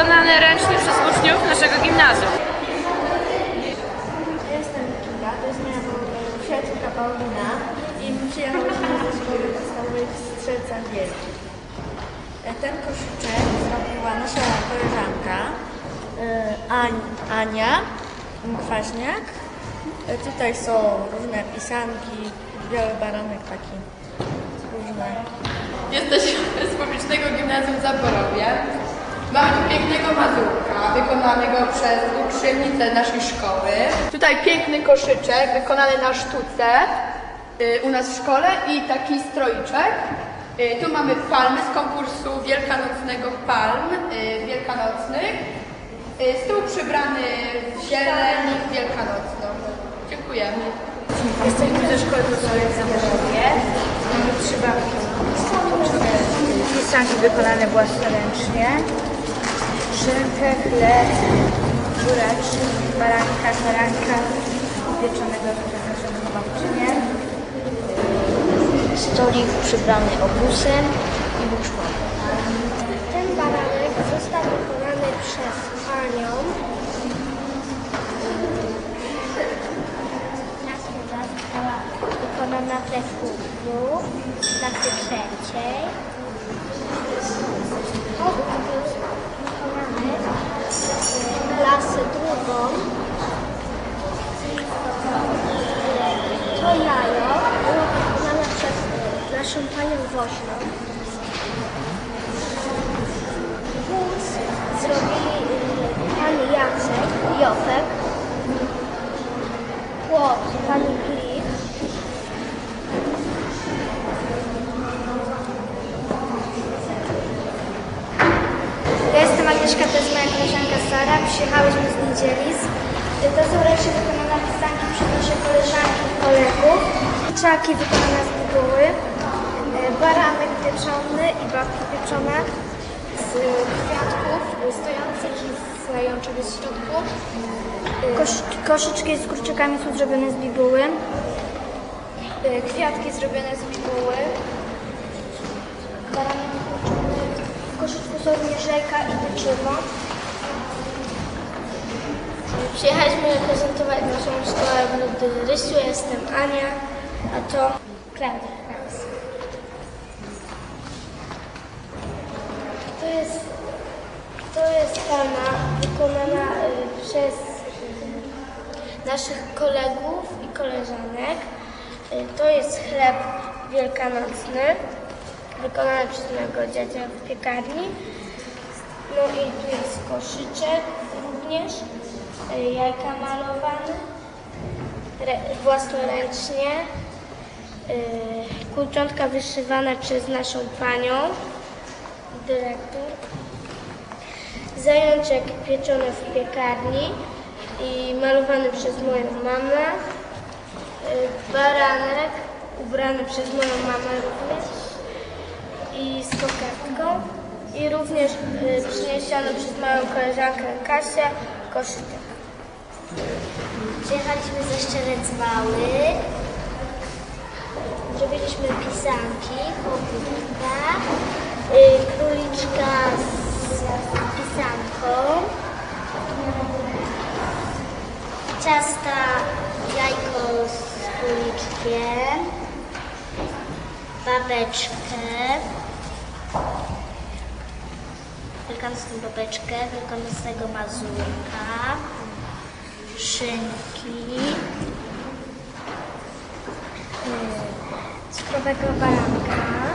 wykonane ręcznie przez uczniów naszego gimnazjum. Ja jestem Kinga, to jest moja przyjaciółka Paulina i przyjechałyśmy ze szkoły podstawowej w Strzelcach Wielkich. E, Ten koszyczek zrobiła nasza koleżanka e, Ania Kwaśniak. E, Tutaj są różne pisanki, biały baranek taki, różne. Jesteśmy z publicznego gimnazjum w Zaporowie. Mamy pięknego mazurka, wykonanego przez uczennicę naszej szkoły. Tutaj piękny koszyczek, wykonany na sztuce y, u nas w szkole i taki stroiczek. Y, Tu mamy palmy z konkursu wielkanocnego palm y, wielkanocnych. Stół przybrany w zieleń wielkanocną. Dziękujemy. Jesteśmy ze szkoły podstawowej w Zaborowie. Mamy trzy babki. Pisanki wykonane własnoręcznie. Szynkę, chleb, buraczki, baranka, baranka upieczonego przez naszą babczynię. Stolik przybrany obusem i buczką. Ten baranek został wykonany przez panią. Wykonana w klasy trzeciej. Obóz był wykonany w klasy drugą. To jajo było wykonane przez naszą panią woźną. Wóz zrobili y, pan Jacek, Jofek, płot pani Glik, Ja jestem Agnieszka, to jest moja koleżanka Sara. Przyjechałyśmy z niedzieli. To są ręcznie wykonane pisanki przez nasze koleżanki i kolegów. Czaki wykonane z buduły. Baranek pieczony i babki pieczone z kwiatków stojących i z lejączego w środku. Kosz, koszyczki z kurczakami są zrobione z bibuły. Kwiatki zrobione z bibuły. Baranek pieczony. W koszyczku są mierzejka i pieczywo. Przyjechaliśmy reprezentować naszą szkołę w Ludyrysiu. Jestem Ania, a to Klaudia Kraus. To jest, to jest pana wykonana y, przez naszych kolegów i koleżanek. Y, To jest chleb wielkanocny, wykonany przez mojego dziadzia w piekarni. No i tu jest koszyczek również, y, jajka malowane własnoręcznie, kurczątka wyszywana przez naszą panią, dyrektor, zajączek pieczony w piekarni i malowany przez moją mamę, y, baranek ubrany przez moją mamę również i z kokardką i również y, przyniesiony przez moją koleżankę Kasię koszytek. Przyjechaliśmy ze Szczerec Mały. Zrobiliśmy pisanki, chłopówka, króliczkiem, babeczkę, wielkanocną babeczkę, wielkanocnego mazurka, szynki, y, cukrowego baranka,